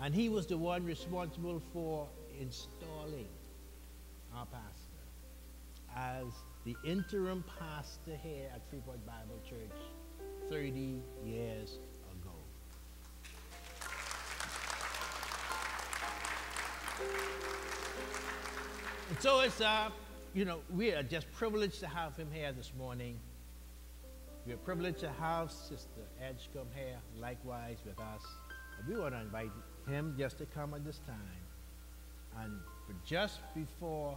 And he was the one responsible for installing our pastor as the interim pastor here at Freeport Bible Church 30 years ago. And so it's, uh, you know, we are just privileged to have him here this morning. We're privileged to have Sister Edgecombe here, likewise with us. And we want to invite him just to come at this time. And just before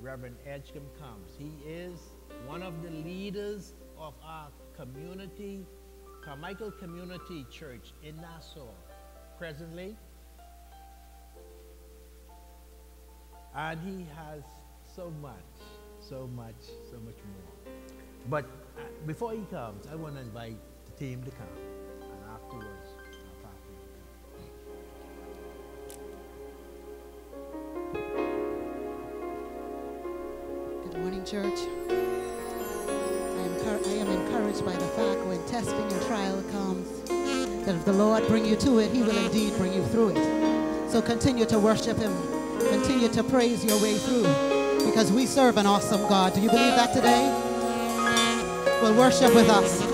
Reverend Edgecombe comes, he is one of the leaders of our community, Carmichael Community Church in Nassau, presently. And he has so much, so much, so much more. But uh, before he comes, I want to invite the team to come. Morning, church. I am, I am encouraged by the fact when testing and trial comes, that if the Lord bring you to it, he will indeed bring you through it. So continue to worship him. Continue to praise your way through because we serve an awesome God. Do you believe that today? Well, worship with us.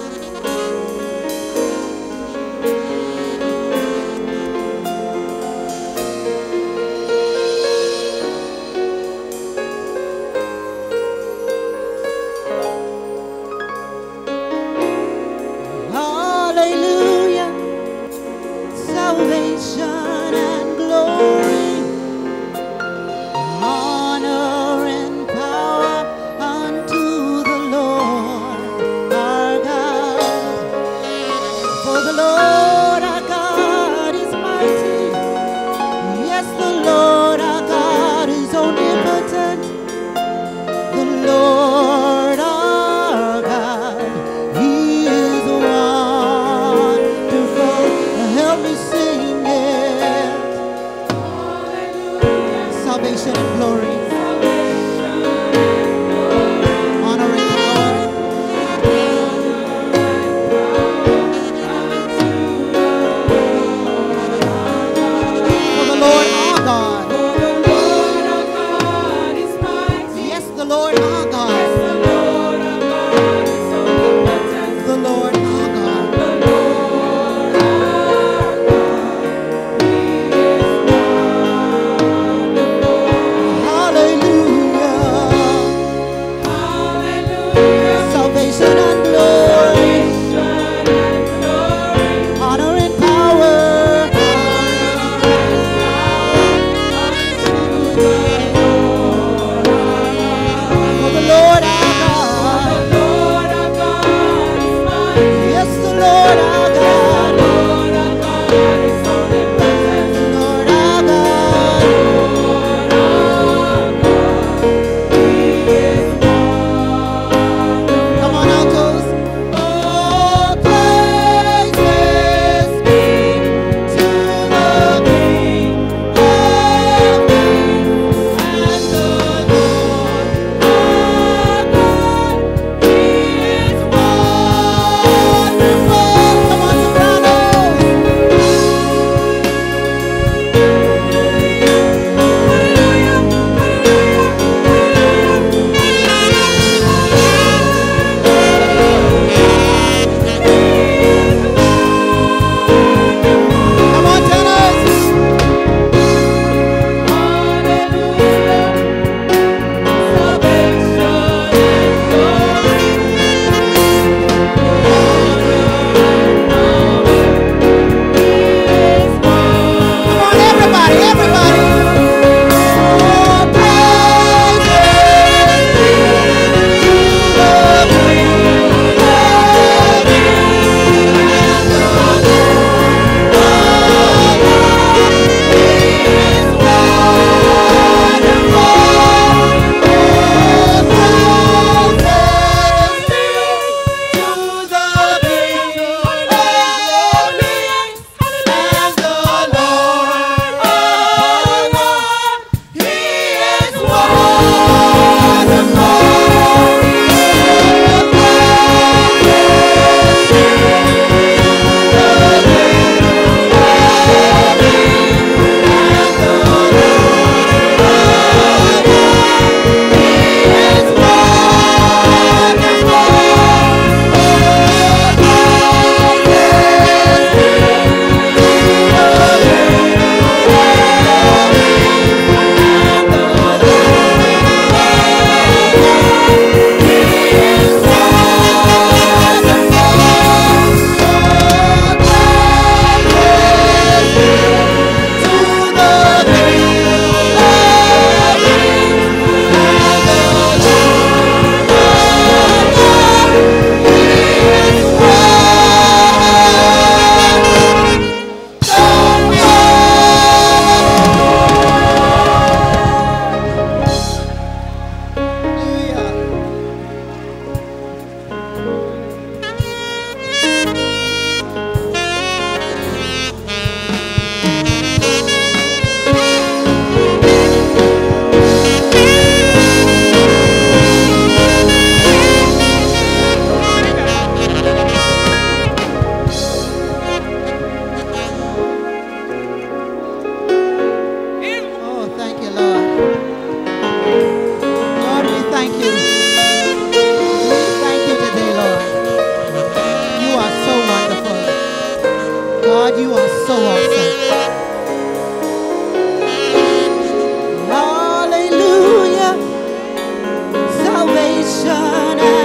salvation.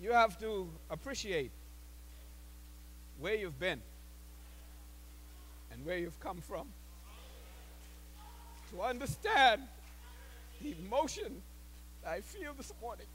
you have to appreciate where you've been and where you've come from to understand the emotion I feel this morning.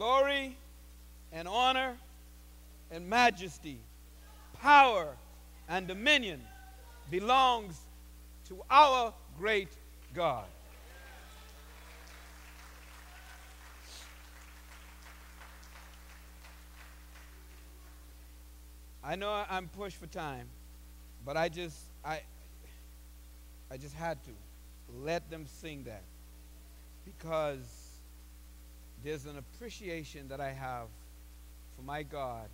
glory and honor and majesty, power and dominion belongs to our great God. I know I'm pushed for time, but I just I I just had to let them sing that because there's an appreciation that I have for my God.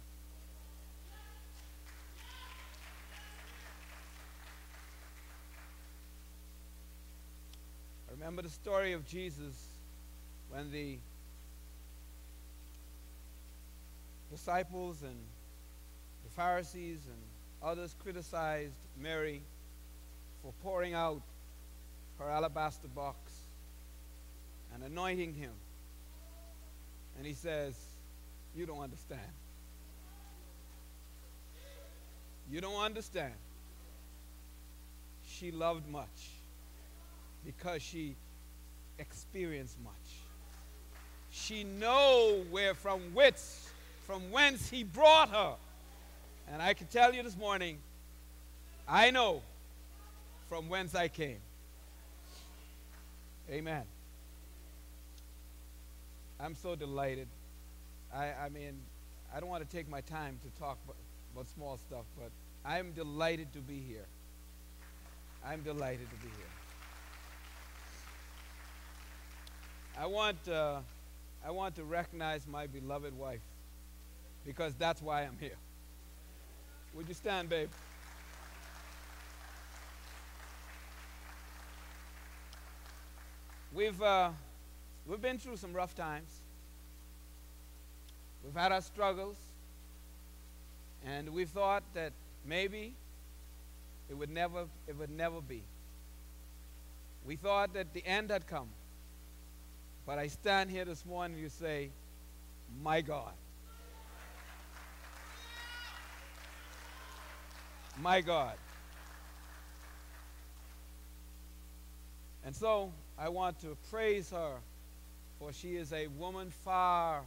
I remember the story of Jesus when the disciples and the Pharisees and others criticized Mary for pouring out her alabaster box and anointing him. And he says, You don't understand. You don't understand. She loved much because she experienced much. She know where from which, from whence he brought her. And I can tell you this morning, I know from whence I came. Amen. I'm so delighted. I, I mean, I don't want to take my time to talk about, about small stuff, but I'm delighted to be here. I'm delighted to be here. I want, uh, I want to recognize my beloved wife because that's why I'm here. Would you stand, babe? We've, uh, we've been through some rough times. We've had our struggles. And we thought that maybe it would never, it would never be. We thought that the end had come. But I stand here this morning and you say, my God. My God. And so I want to praise her, for she is a woman far,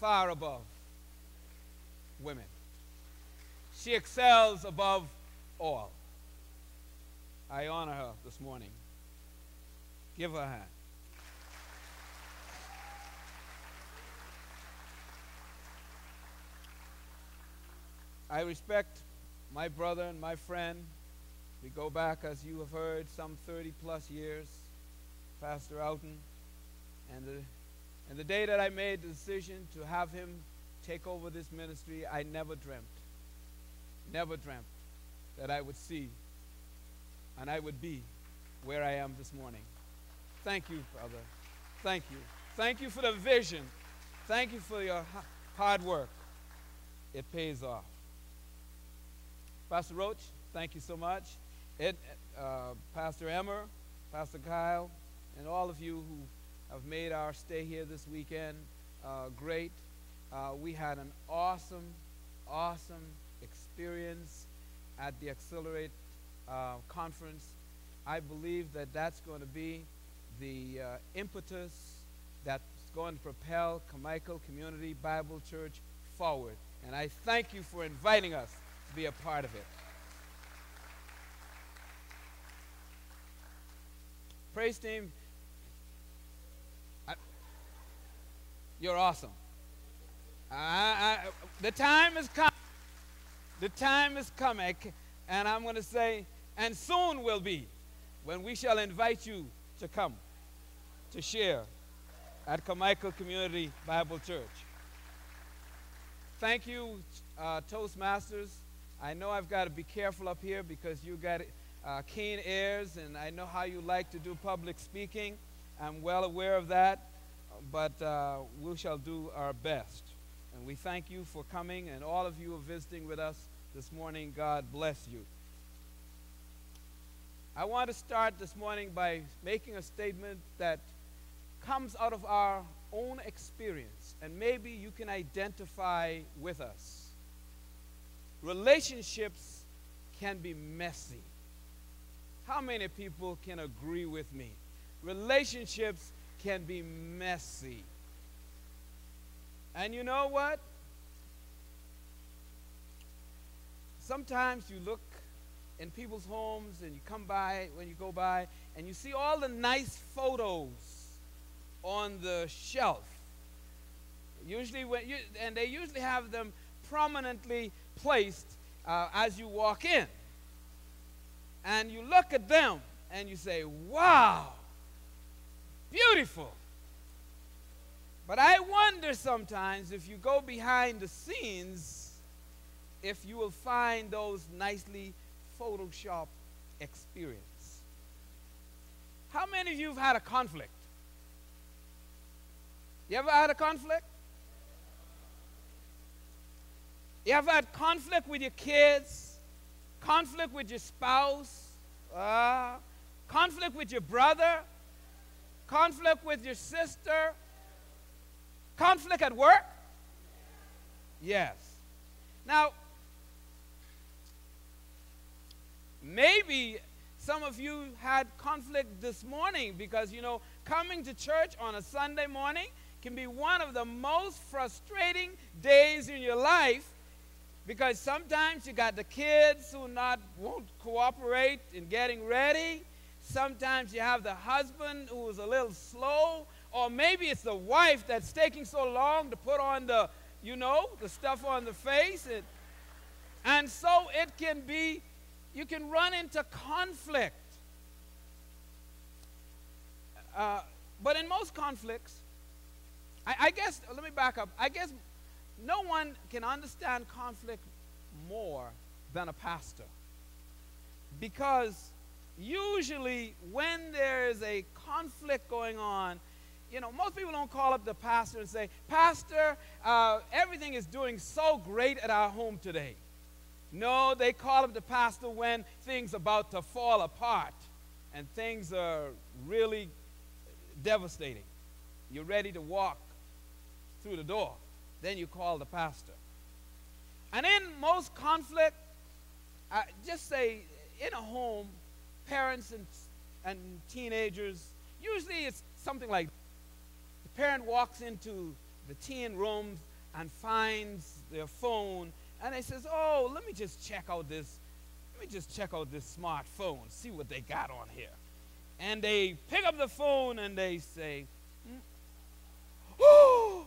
far above women. She excels above all. I honor her this morning. Give her a hand. I respect my brother and my friend. We go back, as you have heard, some 30 plus years, Pastor Oughton. And the, and the day that I made the decision to have him take over this ministry, I never dreamt, never dreamt that I would see and I would be where I am this morning. Thank you, brother. Thank you. Thank you for the vision. Thank you for your hard work. It pays off. Pastor Roach, thank you so much. Ed, uh, Pastor Emmer, Pastor Kyle, and all of you who have made our stay here this weekend uh, great. Uh, we had an awesome, awesome experience at the Accelerate uh, conference. I believe that that's going to be the uh, impetus that's going to propel Carmichael Community Bible Church forward. And I thank you for inviting us to be a part of it. Praise team, you're awesome. I, I, the time is coming. The time is coming, and I'm going to say, and soon will be, when we shall invite you to come to share at Carmichael Community Bible Church. Thank you, uh, Toastmasters. I know I've got to be careful up here because you got uh, keen ears, and I know how you like to do public speaking. I'm well aware of that, but uh, we shall do our best. And we thank you for coming, and all of you who are visiting with us this morning. God bless you. I want to start this morning by making a statement that comes out of our own experience, and maybe you can identify with us. Relationships can be messy. How many people can agree with me? Relationships can be messy. And you know what? Sometimes you look in people's homes and you come by when you go by and you see all the nice photos on the shelf. Usually when you and they usually have them prominently placed uh, as you walk in. And you look at them and you say, "Wow, beautiful." But I wonder sometimes if you go behind the scenes, if you will find those nicely Photoshop experience. How many of you have had a conflict? You ever had a conflict? You ever had conflict with your kids? Conflict with your spouse? Uh, conflict with your brother? Conflict with your sister? Conflict at work? Yes. Now, maybe some of you had conflict this morning because, you know, coming to church on a Sunday morning can be one of the most frustrating days in your life because sometimes you got the kids who not won't cooperate in getting ready. Sometimes you have the husband who is a little slow, or maybe it's the wife that's taking so long to put on the, you know, the stuff on the face. And, and so it can be, you can run into conflict. Uh, but in most conflicts, I, I guess, let me back up. I guess no one can understand conflict more than a pastor. Because usually when there is a conflict going on, you know, most people don't call up the pastor and say, Pastor, uh, everything is doing so great at our home today. No, they call up the pastor when things are about to fall apart and things are really devastating. You're ready to walk through the door. Then you call the pastor. And in most conflict, just say in a home, parents and, and teenagers, usually it's something like the parent walks into the teen room and finds their phone and they says, oh, let me just check out this, let me just check out this smartphone, see what they got on here. And they pick up the phone and they say, "Hmm, oh,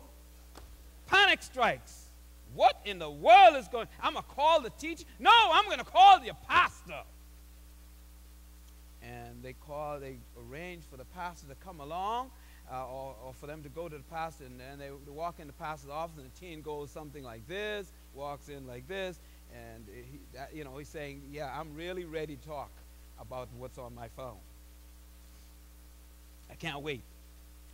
panic strikes. What in the world is going? I'm gonna call the teacher. No, I'm gonna call the pastor. And they call, they arrange for the pastor to come along, uh, or, or for them to go to the pastor, and then they, they walk in the pastor's office, and the teen goes something like this, walks in like this, and he, that, you know he's saying, "Yeah, I'm really ready to talk about what's on my phone. I can't wait.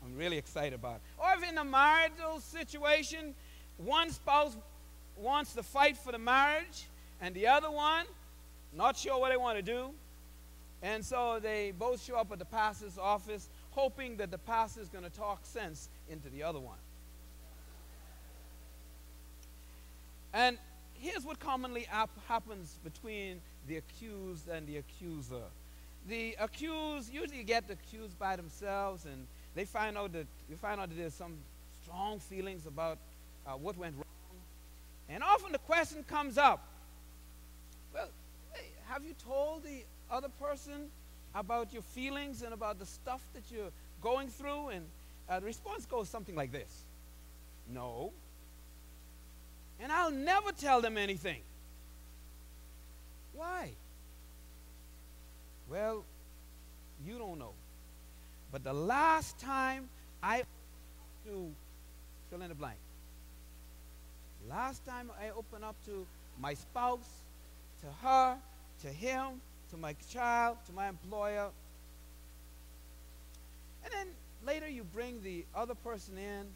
I'm really excited about it." Or if in a marital situation, one spouse wants to fight for the marriage, and the other one not sure what they want to do, and so they both show up at the pastor's office, hoping that the pastor is going to talk sense into the other one. And here's what commonly ap- happens between the accused and the accuser. The accused usually get accused by themselves, and they find out that you find out that there's some strong feelings about uh, what went wrong. And often the question comes up, well, have you told the other person about your feelings and about the stuff that you're going through? And uh, the response goes something like this No. And I'll never tell them anything. Why? Well, you don't know. But the last time I to fill in the blank. Last time I opened up to my spouse, to her, to him, to my child, to my employer. And then later you bring the other person in,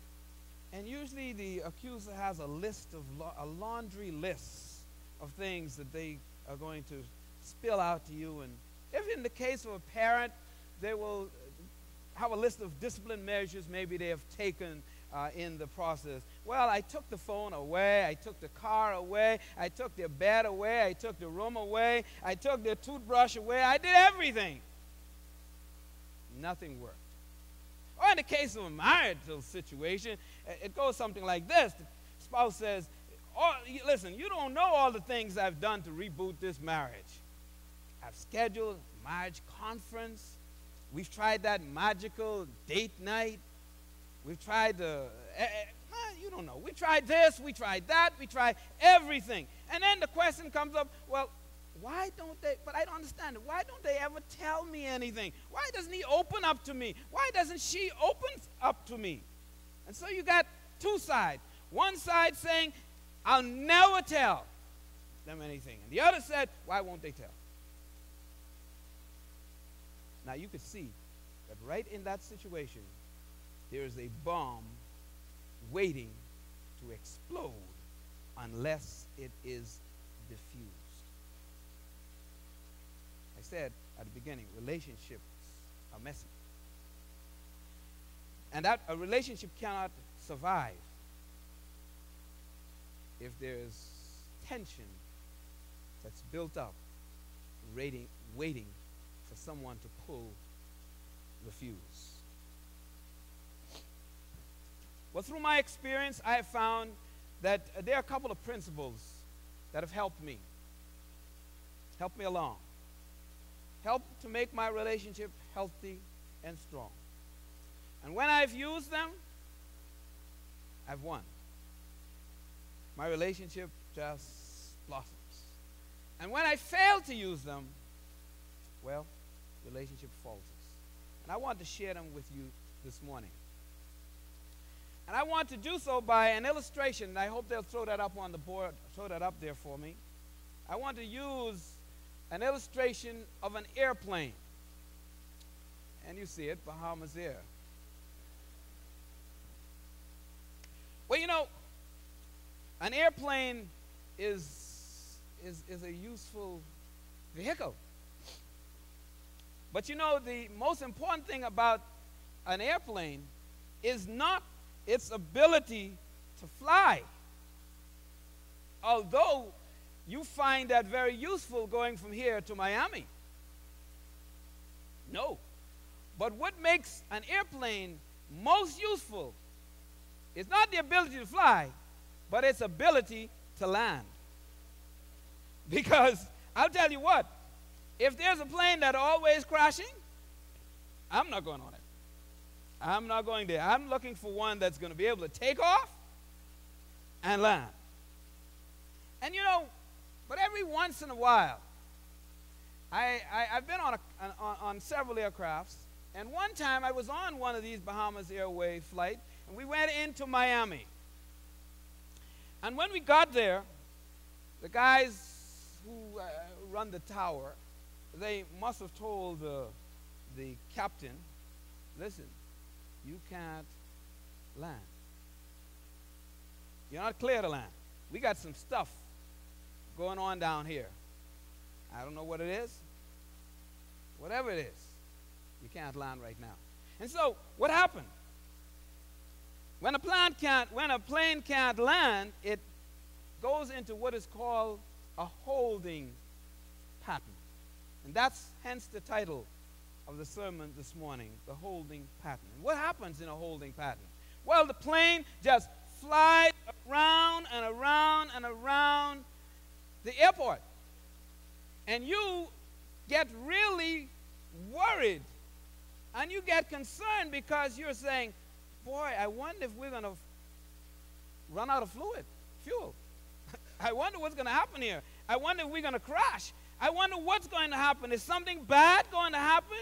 and usually the accuser has a list of a laundry list of things that they are going to spill out to you. And if in the case of a parent, they will have a list of discipline measures maybe they have taken uh, in the process. Well, I took the phone away, I took the car away, I took their bed away, I took the room away, I took their toothbrush away, I did everything. Nothing worked. Or in the case of a marital situation, it- goes something like this the spouse says, oh, Listen, you don't know all the things I've done to reboot this marriage. I've scheduled marriage conference. We've tried that magical date night. We've tried the, eh, eh, you don't know. We tried this, we tried that, we tried everything. And then the question comes up, well, why don't they, but I don't understand it. Why don't they ever tell me anything? Why doesn't he open up to me? Why doesn't she open up to me? And so you got two sides. One side saying, I'll never tell them anything. And the other said, why won't they tell? Now you could see that right in that situation, there is a bomb waiting to explode unless it is diffused. I said at the beginning, relationships are messy. And that a relationship cannot survive if there's tension that's built up, waiting, waiting for someone to pull the fuse. Well, through my experience, I have found that there are a couple of principles that have helped me, helped me along, helped to make my relationship healthy and strong. And when I've used them, I've won. My relationship just blossoms. And when I fail to use them, well, relationship falters. And I want to share them with you this morning. And I want to do so by an illustration, I hope they'll throw that up on the board, throw that up there for me. I want to use an illustration of an airplane. And you see it, Bahamasair. Well, you know, an airplane is, is, is a useful vehicle. But you know, the most important thing about an airplane is not its ability to fly. Although you find that very useful going from here to Miami. No. But what makes an airplane most useful is not the ability to fly, but its ability to land. Because I'll tell you what, if there's a plane that always crashing, I'm not going on it. I'm not going there. I'm looking for one that's going to be able to take off and land. And you know, but every once in a while, I, I, have been on, a, on, on several aircrafts, and one time I was on one of these Bahamas Airway flight, and we went into Miami. And when we got there, the guys who uh, run the tower, they must have told the, the captain, listen, you can't land. You're not clear to land. We got some stuff going on down here. I don't know what it is. Whatever it is, you can't land right now. And so, what happened? When a plane can't, when a plane can't land, it goes into what is called a holding pattern. And that's hence the title of the sermon this morning, the holding pattern. What happens in a holding pattern? Well, the plane just flies around and around and around the airport. And you get really worried and you get concerned because you're saying, boy, I wonder if we're going to run out of fluid, fuel. I wonder what's going to happen here. I wonder if we're going to crash. I wonder what's going to happen. Is something bad going to happen?